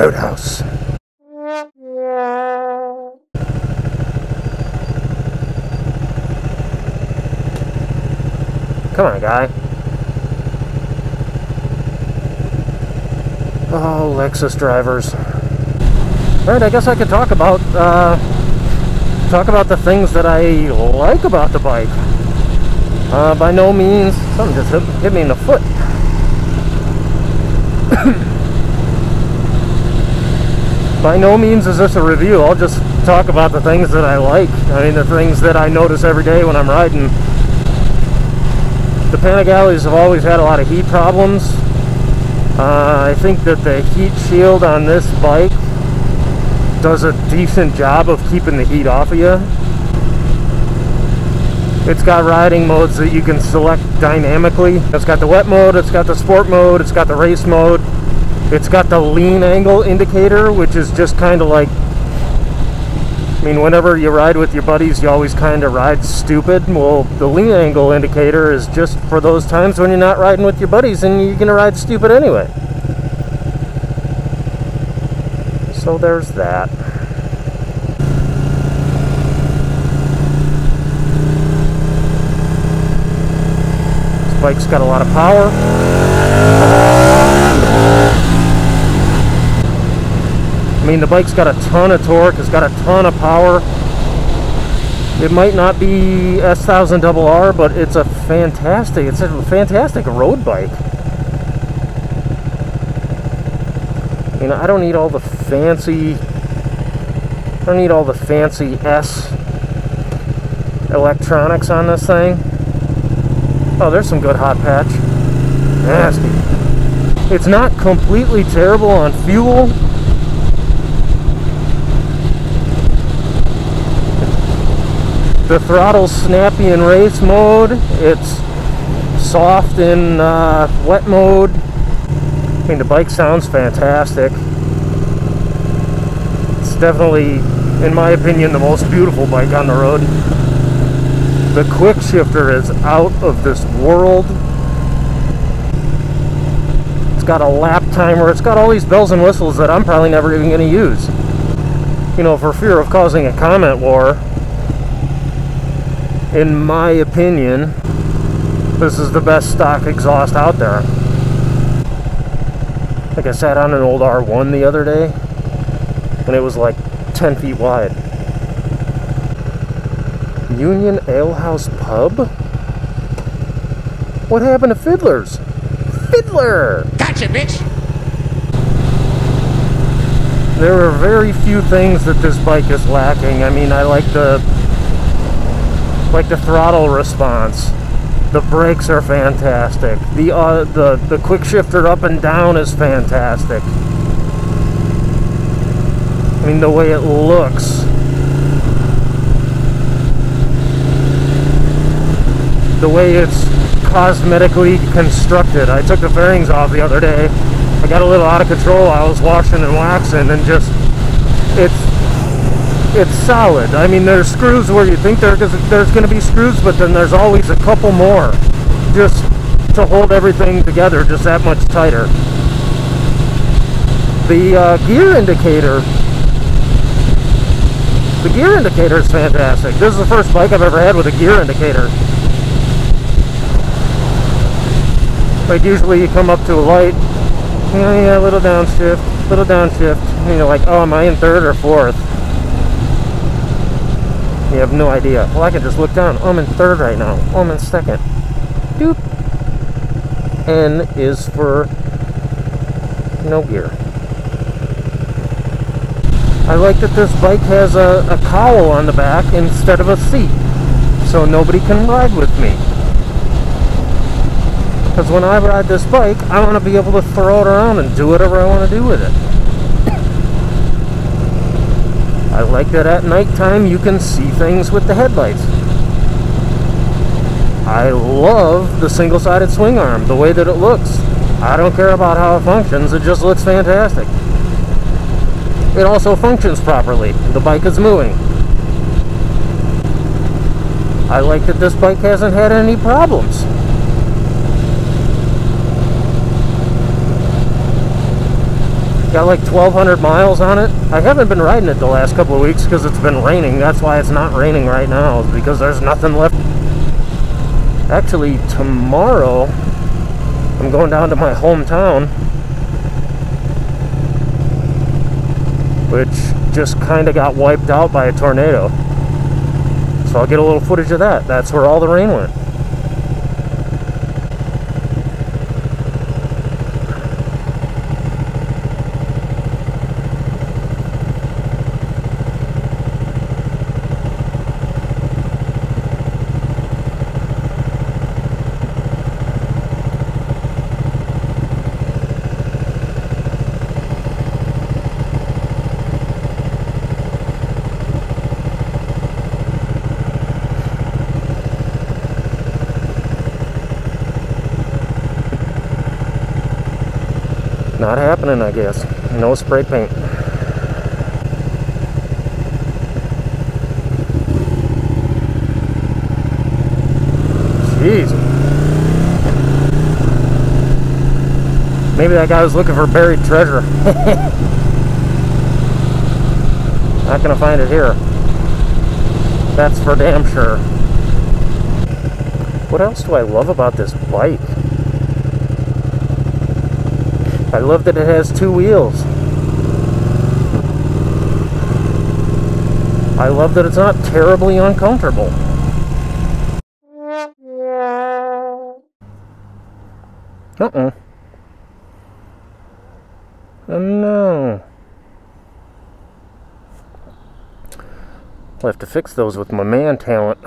Roadhouse. Come on, guy. Oh, Lexus drivers. Alright, I guess I could talk about, uh, talk about the things that I like about the bike. Uh, by no means, something just hit, hit me in the foot. by no means is this a review. I'll just talk about the things that I like. I mean, the things that I notice every day when I'm riding. The Panigales have always had a lot of heat problems. Uh, I think that the heat shield on this bike does a decent job of keeping the heat off of you. It's got riding modes that you can select dynamically. It's got the wet mode, it's got the sport mode, it's got the race mode. It's got the lean angle indicator, which is just kind of like I mean, whenever you ride with your buddies, you always kind of ride stupid. Well, the lean angle indicator is just for those times when you're not riding with your buddies and you're going to ride stupid anyway. So there's that. This bike's got a lot of power. Mean, the bike's got a ton of torque, it's got a ton of power. It might not be S1000RR, but it's a fantastic, it's a fantastic road bike. You know, I don't need all the fancy, I don't need all the fancy S electronics on this thing. Oh, there's some good hot patch. Nasty. It's not completely terrible on fuel. The throttle's snappy in race mode. It's soft in uh, wet mode. I mean, the bike sounds fantastic. It's definitely, in my opinion, the most beautiful bike on the road. The quick shifter is out of this world. It's got a lap timer. It's got all these bells and whistles that I'm probably never even going to use. You know, for fear of causing a comment war. In my opinion, this is the best stock exhaust out there. Like I sat on an old R1 the other day, and it was like 10 feet wide. Union Alehouse Pub? What happened to Fiddlers? Fiddler! Gotcha, bitch! There are very few things that this bike is lacking. I mean, I like the like the throttle response. The brakes are fantastic. The uh, the the quick shifter up and down is fantastic. I mean, the way it looks. The way it's cosmetically constructed. I took the fairings off the other day. I got a little out of control. I was washing and waxing and just it's it's solid. I mean, there's screws where you think there, there's going to be screws, but then there's always a couple more just to hold everything together just that much tighter. The uh, gear indicator, the gear indicator is fantastic. This is the first bike I've ever had with a gear indicator. Like usually you come up to a light, yeah, yeah, little downshift, little downshift, and you're like, oh, am I in third or fourth? You have no idea. Well, I can just look down. I'm in third right now. I'm in second. Doop. N is for no gear. I like that this bike has a, a cowl on the back instead of a seat. So nobody can ride with me. Because when I ride this bike, I want to be able to throw it around and do whatever I want to do with it. I like that at nighttime you can see things with the headlights. I love the single-sided swing arm, the way that it looks. I don't care about how it functions, it just looks fantastic. It also functions properly. The bike is moving. I like that this bike hasn't had any problems. Got like 1,200 miles on it. I haven't been riding it the last couple of weeks because it's been raining. That's why it's not raining right now, because there's nothing left. Actually, tomorrow, I'm going down to my hometown, which just kind of got wiped out by a tornado. So I'll get a little footage of that. That's where all the rain went. Not happening, I guess. No spray paint. Jeez. Maybe that guy was looking for buried treasure. Not gonna find it here. That's for damn sure. What else do I love about this bike? I love that it has two wheels. I love that it's not terribly uncomfortable. Uh-uh. Oh no. I'll have to fix those with my man talent.